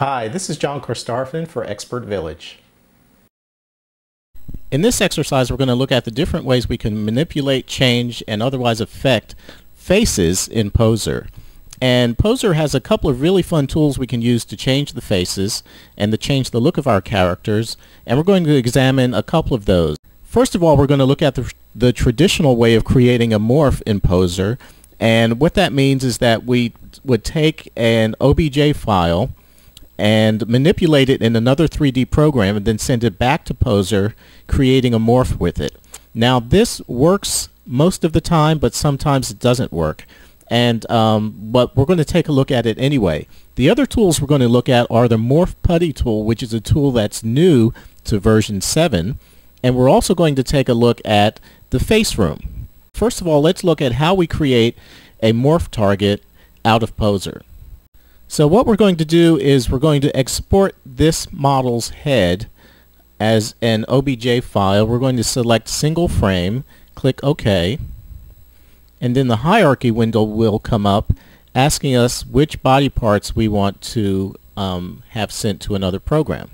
Hi, this is John Carstarphen for Expert Village. In this exercise, we're going to look at the different ways we can manipulate, change, and otherwise affect faces in Poser. And Poser has a couple of really fun tools we can use to change the faces and to change the look of our characters, and we're going to examine a couple of those. First of all, we're going to look at the, the traditional way of creating a morph in Poser, and what that means is that we would take an OBJ file and manipulate it in another 3D program and then send it back to Poser, creating a morph with it. Now this works most of the time, but sometimes it doesn't work. And um, but we're going to take a look at it anyway. The other tools we're going to look at are the Morph Putty tool, which is a tool that's new to version 7. And we're also going to take a look at the face room. First of all, let's look at how we create a morph target out of Poser. So what we're going to do is we're going to export this model's head as an OBJ file. We're going to select single frame, click OK, and then the hierarchy window will come up asking us which body parts we want to um, have sent to another program.